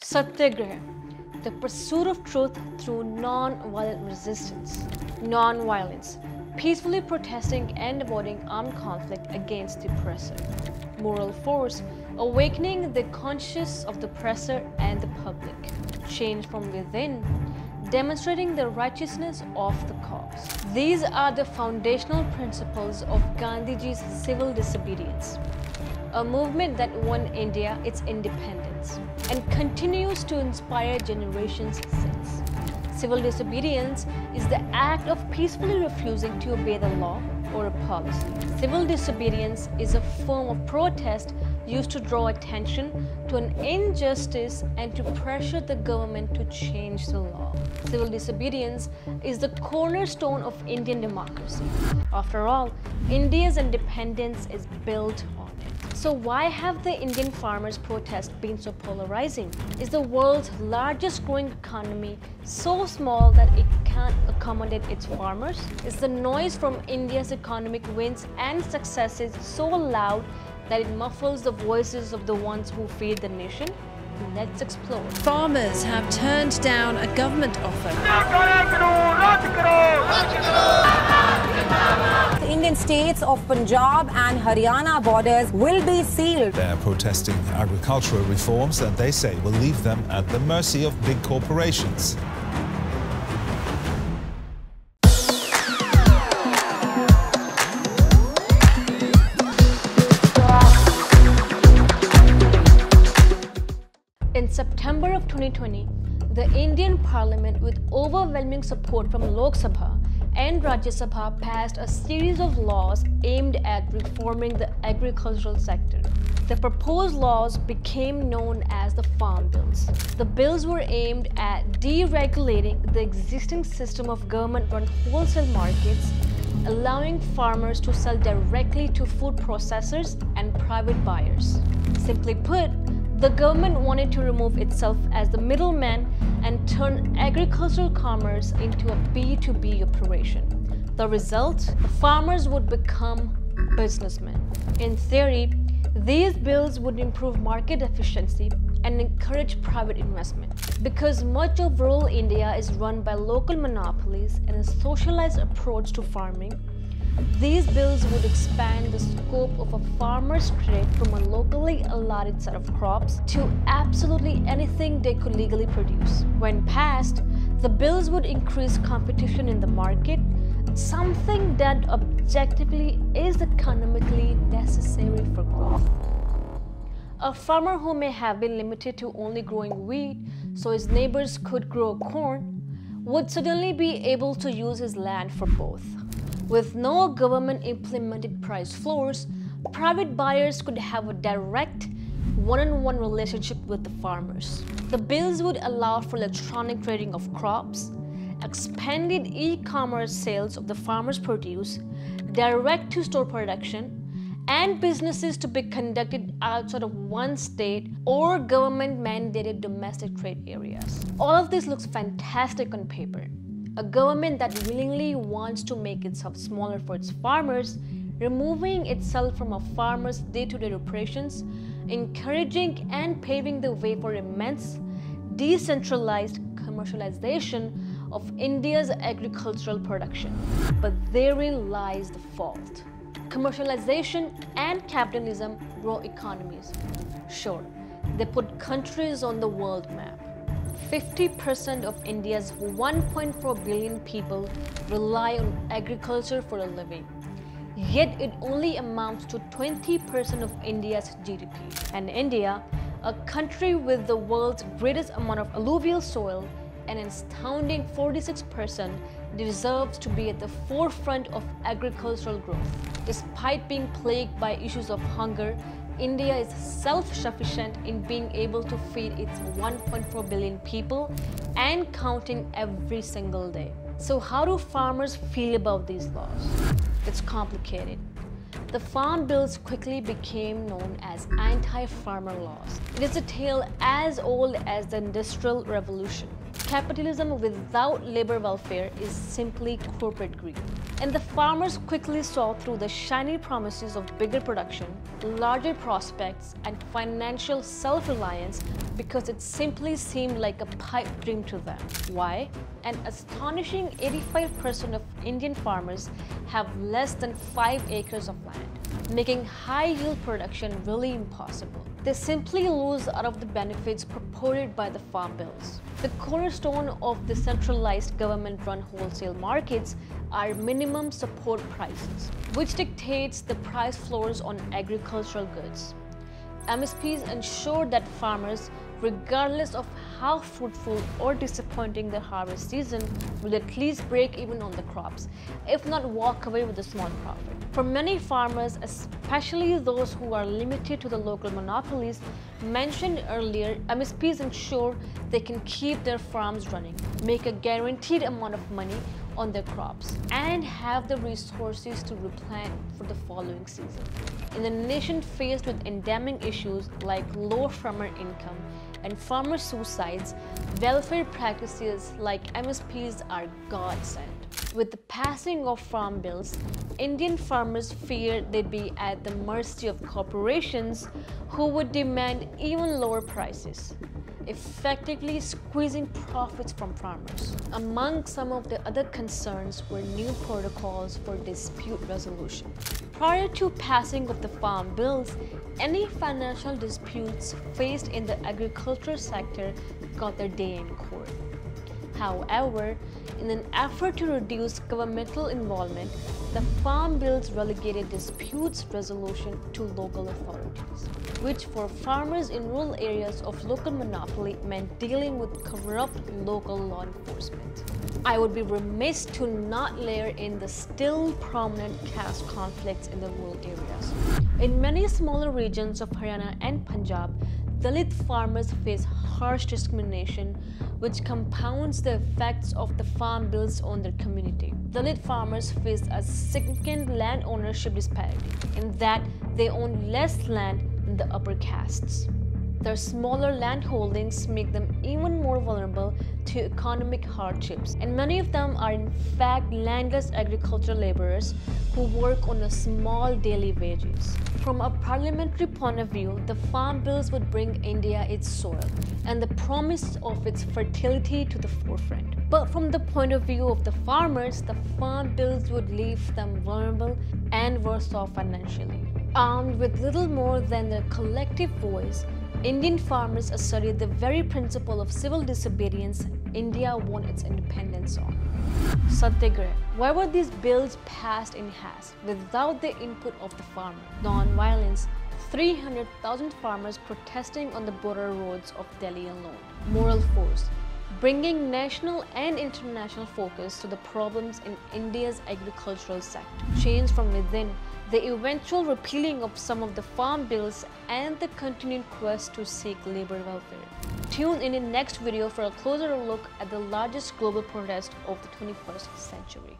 Satyagraha, the pursuit of truth through non-violent resistance. Non-violence, peacefully protesting and avoiding armed conflict against the oppressor. Moral force, awakening the conscience of the oppressor and the public. Change from within, demonstrating the righteousness of the cause. These are the foundational principles of Gandhiji's civil disobedience, a movement that won India its independence and continues to inspire generations since. Civil disobedience is the act of peacefully refusing to obey the law or a policy. Civil disobedience is a form of protest used to draw attention to an injustice and to pressure the government to change the law. Civil disobedience is the cornerstone of Indian democracy. After all, India's independence is built. So why have the Indian farmers' protest been so polarizing? Is the world's largest growing economy so small that it can't accommodate its farmers? Is the noise from India's economic wins and successes so loud that it muffles the voices of the ones who feed the nation? Let's explore. Farmers have turned down a government offer. The Indian states of Punjab and Haryana borders will be sealed. They're protesting agricultural reforms that they say will leave them at the mercy of big corporations. In September of 2020, the Indian Parliament, with overwhelming support from Lok Sabha and Rajya Sabha, passed a series of laws aimed at reforming the agricultural sector. The proposed laws became known as the Farm Bills. The bills were aimed at deregulating the existing system of government run wholesale markets, allowing farmers to sell directly to food processors and private buyers. Simply put, the government wanted to remove itself as the middleman and turn agricultural commerce into a B2B operation. The result? The farmers would become businessmen. In theory, these bills would improve market efficiency and encourage private investment. Because much of rural India is run by local monopolies and a socialized approach to farming, these bills would expand the scope of a farmer's trade from a locally allotted set of crops to absolutely anything they could legally produce. When passed, the bills would increase competition in the market, something that objectively is economically necessary for growth. A farmer who may have been limited to only growing wheat so his neighbors could grow corn would suddenly be able to use his land for both. With no government implemented price floors, private buyers could have a direct one on one relationship with the farmers. The bills would allow for electronic trading of crops, expanded e commerce sales of the farmers' produce, direct to store production, and businesses to be conducted outside of one state or government mandated domestic trade areas. All of this looks fantastic on paper. A government that willingly wants to make itself smaller for its farmers, removing itself from a farmer's day to day operations, encouraging and paving the way for immense decentralized commercialization of India's agricultural production. But therein lies the fault. Commercialization and capitalism grow economies. Sure, they put countries on the world map 50% of India's 1.4 billion people rely on agriculture for a living. Yet it only amounts to 20% of India's GDP. And India, a country with the world's greatest amount of alluvial soil and an astounding 46%, deserves to be at the forefront of agricultural growth. Despite being plagued by issues of hunger, India is self-sufficient in being able to feed its 1.4 billion people and counting every single day. So how do farmers feel about these laws? It's complicated. The farm bills quickly became known as anti-farmer laws. It is a tale as old as the Industrial Revolution. Capitalism without labor welfare is simply corporate greed. And the farmers quickly saw through the shiny promises of bigger production, larger prospects, and financial self-reliance because it simply seemed like a pipe dream to them. Why? An astonishing 85% of Indian farmers have less than 5 acres of land, making high yield production really impossible they simply lose out of the benefits purported by the farm bills. The cornerstone of the centralized government-run wholesale markets are minimum support prices, which dictates the price floors on agricultural goods. MSPs ensure that farmers, regardless of how fruitful or disappointing the harvest season, will at least break even on the crops, if not walk away with a small profit. For many farmers, especially those who are limited to the local monopolies mentioned earlier, MSPs ensure they can keep their farms running, make a guaranteed amount of money on their crops, and have the resources to replant for the following season. In a nation faced with endemic issues like low farmer income and farmer suicides, welfare practices like MSPs are godsend. With the passing of farm bills, Indian farmers feared they'd be at the mercy of corporations who would demand even lower prices effectively squeezing profits from farmers. Among some of the other concerns were new protocols for dispute resolution. Prior to passing of the farm bills, any financial disputes faced in the agricultural sector got their day in court. However, in an effort to reduce governmental involvement, the farm bills relegated disputes resolution to local authorities, which for farmers in rural areas of local monopoly meant dealing with corrupt local law enforcement. I would be remiss to not layer in the still prominent caste conflicts in the rural areas. In many smaller regions of Haryana and Punjab, Dalit farmers face harsh discrimination, which compounds the effects of the farm bills on their community. Dalit farmers face a significant land ownership disparity in that they own less land than the upper castes. Their smaller land holdings make them even more vulnerable to economic hardships, and many of them are in fact landless agricultural laborers who work on a small daily wages. From a parliamentary point of view, the farm bills would bring India its soil and the promise of its fertility to the forefront. But from the point of view of the farmers, the farm bills would leave them vulnerable and worse off financially. Armed with little more than their collective voice, Indian farmers asserted the very principle of civil disobedience India won its independence on. Satyagraha. Why were these bills passed in haste without the input of the farmer? Non-violence. 300,000 farmers protesting on the border roads of Delhi alone. Moral force bringing national and international focus to the problems in India's agricultural sector. Change from within, the eventual repealing of some of the farm bills and the continued quest to seek labor welfare. Tune in in next video for a closer look at the largest global protest of the 21st century.